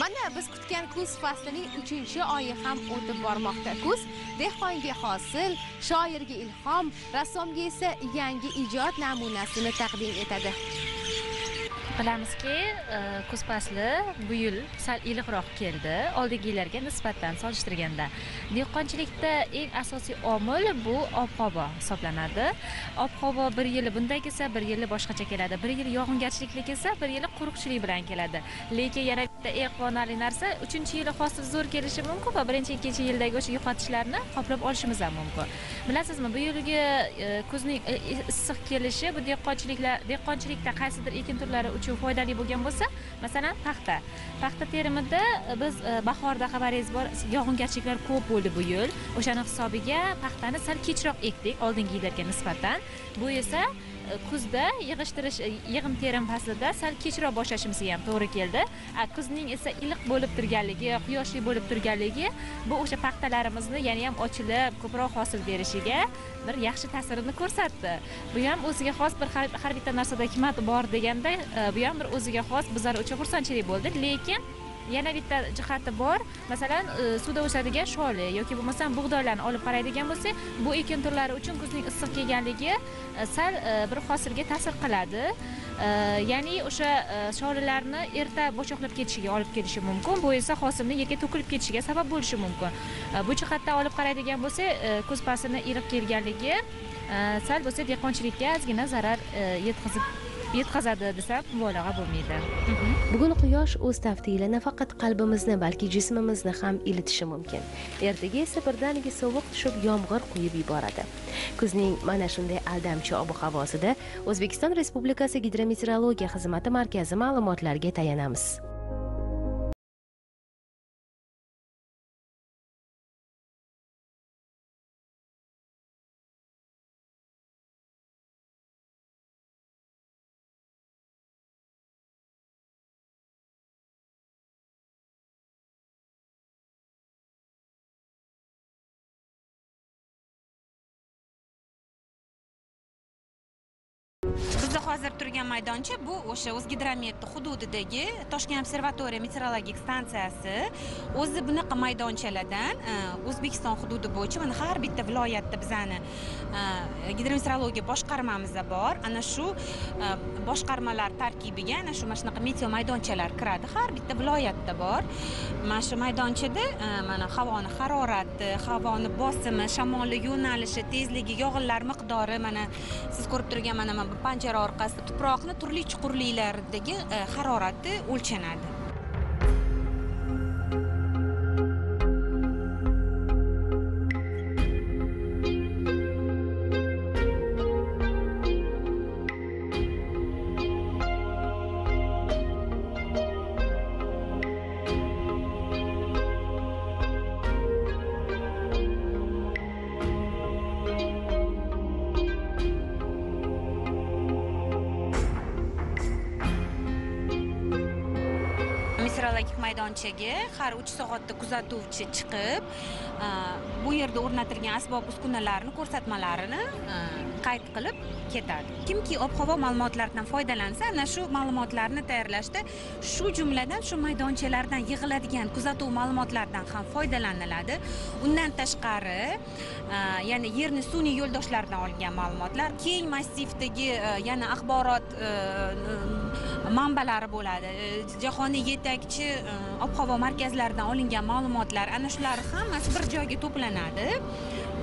mana biz kutgan kuz faslining uchinchi oyi ham o'tib bormoqda. Kuz dehqonga hosil shoirga ilhom rassomga esa yangi ijod namunasini taqdim etadi. Bilamizki e, kuz fasli bu yil sal iliqroq keldi. Oldingi yillarga nisbatan solishtirganda. Dehqonchilikda eng asosiy omil bu ob havo hisoblanadi. Ob havo bir yili bunday kelsa bir yili boshqacha keladi. Bir yili yog'ingarchilikli kelsa bir yili quruqchilik bilan keladi. Lekin yana bitta eng quvonarli narsa uchinchi yili hosil zo'r kelishi mumkin va birinchi ikkinchi yildagi o'sha yo'qotishlarni qoplab olishimiz ham mumkin. Bilasizmi bu yilgi e, kuzning e, issiq kelishi bu dehqonchiliklar dehqonchilikda qaysidir ekin turlari uchun foydali bo'lgan bo'lsa masalan paxta. Paxta terimida e, biz e, bahorda xabaringiz bor yog'ingarchiliklar ko'p bo'ldi bu yil. O'shani hisobiga paxtani sal kechroq ekdik oldingi yillarga nisbatan. Bu esa kuzda yig'ishtirish e, yig'im terim faslida sal kechroq boshlashimiz ham to'g'ri keldi. Kuzning esa iliq bo'lib turganligi quyoshli bo'lib turganligi bu o'sha paxtalarimizni yana ham ochilib ko'proq hosil berishiga bir yaxshi ta'sirini ko'rsatdi. Bu ham o'ziga xos bir har bitta narsada hikmat bor deganda e, bu ham bir o'ziga xos bizlar uchun xursandchilik bo'ldi. Lekin yana bitta jihati bor. Masalan e, suvda o'sadigan sholi yoki bo'lmasam bug'doylarni olib qaraydigan bo'lsak bu ekin turlari uchun kuzning issiq kelganligi e, sal e, bir hosilga ta'sir qiladi. Ya'ni o'sha sholilarni erta bo'choqlab ketishiga olib kelishi mumkin bu esa hosilni yerga to'kilib ketishiga sabab bo'lishi mumkin. Bu jihatdan olib qaraydigan bo'lsak kuz faslini iliq kelganligi sal bo'lsa dehqonchilikka ozgina zarar yetkazib yetkazadi desam mubolag'a bo'lmaydi mhm. bugun quyosh o'z tafti nafaqat qalbimizni balki jismimizni ham ilitishi mumkin ertaga esa birdaniga sovuq tushib yomg'ir quyib yuboradi kuzning mana shunday aldamchi ob havosida o'zbekiston respublikasi gidrometeorologiya xizmati markazi ma'lumotlariga tayanamiz bizda hozir turgan maydoncha bu o'sha o'zgidromet hududidagi toshkent observatoriya meteorologik stansiyasi. O'zi bunaqa maydonchalardan e, o'zbekiston hududi bo'yicha mana har bitta viloyatda bizani e, gidrometeorologiya boshqarmamizda bor. Ana shu e, boshqarmalar tarkibiga ana shu mana shunaqa meteo maydonchalar kiradi. Har bitta viloyatda bor. Mana shu maydonchada mana havoni harorati havoni bosimi shamolni yo'nalishi tezligi yog'inlar miqdori mana siz ko'rib turgan mana bu panjara orqasida tuproqni turli chuqurliklardagi e, harorati o'lchanadi. Maydonchaga har uch soatda kuzatuvchi chiqib bu yerda o'rnatilgan asbob uskunalarni ko'rsatmalarini qayd qilib ketadi. Kimki ob havo ma'lumotlaridan foydalansa ana shu ma'lumotlarni tayyorlashda shu jumladan shu maydonchalardan yig'iladigan kuzatuv ma'lumotlaridan ham foydalaniladi. Undan tashqari ya'ni yerni sun'iy yo'ldoshlaridan olingan ma'lumotlar keng massivdagi yana axborot manbalari bo'ladi. Jahoniy yetakchi ob havo markazlaridan olingan ma'lumotlar ana shular hammasi bir joyga to'planadi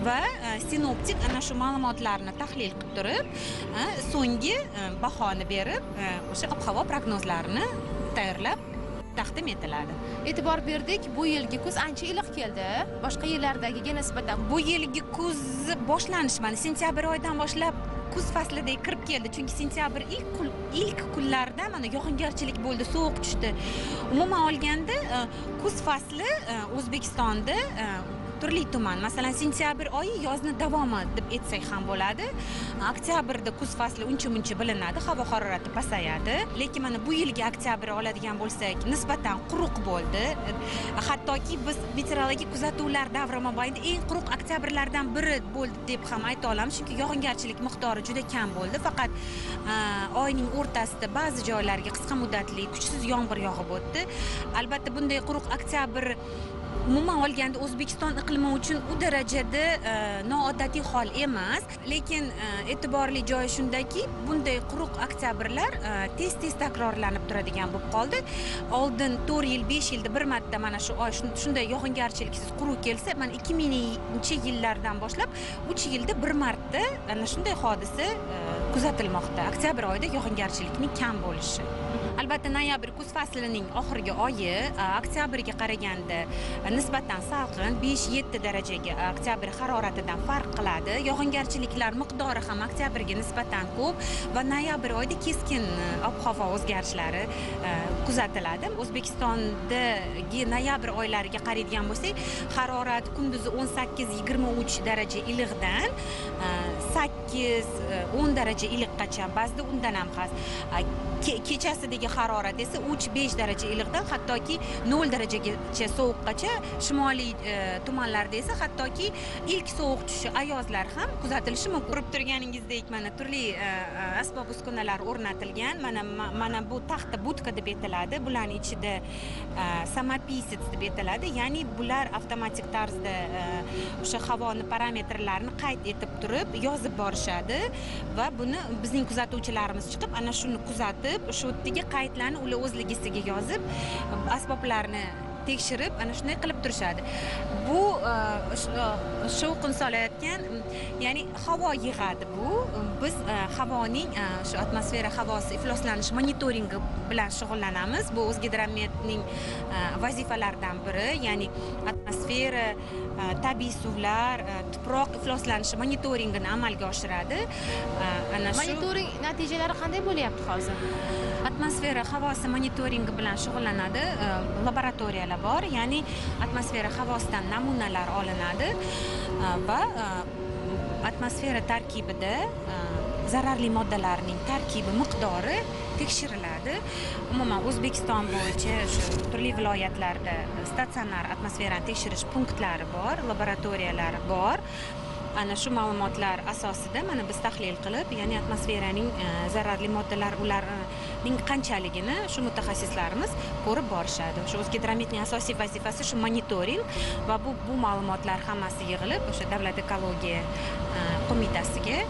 va e, sinoptik ana shu ma'lumotlarni tahlil qilib turib e, so'nggi e, bahoni berib o'sha ob havo prognozlarini tayyorlab taqdim etiladi. E'tibor berdik bu yilgi kuz ancha iliq keldi. Boshqa yillardagiga nisbatan bu yilgi kuz boshlanish mana sentyabr oyidan boshlab kuz faslidek kirib keldi. Chunki sentyabr ilk ilk kunlarda mana yog'ingarchilik bo'ldi sovuq tushdi. Umuman olganda e, kuz fasli e, o'zbekistonda e, turli tuman. Masalan sentyabr oyi yozni davomi deb aytsak ham bo'ladi. Oktyabrda kuz fasli uncha muncha bilinadi havo harorati pasayadi. Lekin mana bu yilgi oktyabr oladigan bo'lsak nisbatan quruq bo'ldi. Hattoki biz meteorologik kuzatuvlar davri mobaynida eng quruq oktyabrlardan biri bo'ldi deb ham ayta olamiz. Chunki yog'ingarchilik miqdori juda kam bo'ldi. Faqat e, oyning o'rtasida ba'zi joylarga qisqa muddatli kuchsiz yomg'ir yog'ib o'tdi. Albatta bunday quruq oktyabr umuman olganda o'zbekiston iqlimi uchun u darajada e, noodatiy hol emas. Lekin e, e'tiborli joyi shundaki bunday quruq oktyabrlar e, tez tez takrorlanib turadigan bo'lib qoldi. Oldin to'rt yil besh yilda bir marta mana shu oy shunday yog'ingarchiliksiz quruq kelsa mana ikki minginchi yillardan boshlab uch yilda bir marta ana shunday hodisa kuzatilmoqda. Oktyabr oyida yog'ingarchilikning kam bo'lishi. Albatta noyabr kuz faslining oxirgi oyi e, oktyabrga qaraganda e, nisbatan salqin besh yetti darajaga e, oktyabr haroratidan farq qiladi. Yog'ingarchiliklar miqdori ham oktyabrga nisbatan ko'p va noyabr oyida keskin ob havo o'zgarishlari kuzatiladi. O'zbekistondagi noyabr oylariga qaraydigan bo'lsak harorat kunduzi o'n sakkiz yigirma uch daraja iliqdan sakkiz o'n daraja iliqqacha ba'zida undan ham past o'rtasidagi harorat esa uch besh daraja iliqdan hattoki nol darajagacha sovuqqacha shimoliy e, tumanlarda esa hattoki ilk sovuq tushishi ayozlar ham kuzatilishi mumkin. Ko'rib turganingizdek mana turli e, e, asbob uskunalar o'rnatilgan. Mana mana bu taxta budka deb aytiladi bularni ichida samopisец deb aytiladi ya'ni bular avtomatik tarzda o'sha havoni parametrlarini qayd etib turib yozib borishadi. Va buni bizning kuzatuvchilarimiz chiqib ana shuni kuzatib shu ustiga qaydlarni ular o'zligisiga yozib asboblarni tekshirib ana shunday qilib turishadi. Bu e, e, shovqin solayotgan ya'ni havo yig'adi bu. Biz e, havoning shu atmosfera havosi ifloslanishi monitoringi bilan shug'ullanamiz. Bu o'zgidrometning vazifalaridan biri ya'ni atmosfera tabiiy suvlar tuproq ifloslanishi monitoringini amalga oshiradi. Ana shu monitoring natijalari qanday bo'lyapti hozir? Atmosfera havosi monitoringi bilan shug'ullanadi laboratoriyalar bor ya'ni atmosfera havosidan namunalar olinadi uh, va uh, atmosfera tarkibida uh, zararli moddalarning tarkibi miqdori tekshiriladi. Umuman o'zbekiston bo'yicha shu turli viloyatlarda statsionar atmosferani tekshirish punktlari bor laboratoriyalari bor. Ana shu ma'lumotlar asosida mana biz tahlil qilib ya'ni atmosferaning e, zararli moddalar ularning qanchaligini shu mutaxassislarimiz ko'rib borishadi. O'sha o'zgidrometning asosiy vazifasi shu monitoring va bu bu ma'lumotlar hammasi yig'ilib o'sha davlat ekologiya e, qo'mitasiga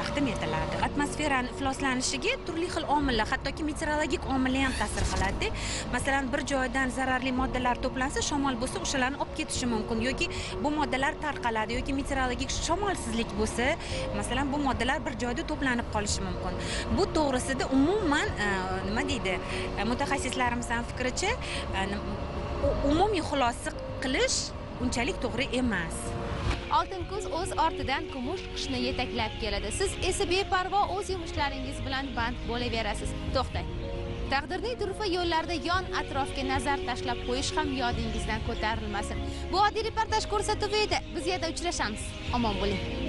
taqdim etiladi atmosferani ifloslanishiga turli xil omillar hattoki meteorologik omillar ham ta'sir qiladida masalan bir joydan zararli moddalar to'plansa shamol bo'lsa o'shalarni olib ketishi mumkin yoki bu moddalar tarqaladi yoki meteorologik shamolsizlik bo'lsa masalan bu moddalar bir joyda to'planib qolishi mumkin. Bu to'g'risida umuman e, nima deydi? E, Mutaxassislarimizni fikricha e, umumiy xulosa qilish unchalik to'g'ri emas. Oltin kuz o'z ortidan kumush qishni yetaklab keladi. Siz esa beparvo o'z yumushlaringiz bilan band bo'laverasiz. To'xtang. Taqdirning turfa yo'llarida yon atrofga nazar tashlab qo'yish ham yodingizdan ko'tarilmasin. Bu oddiy reportaj ko'rsatuvi edi. Biz yerda uchrashamiz. Omon bo'ling.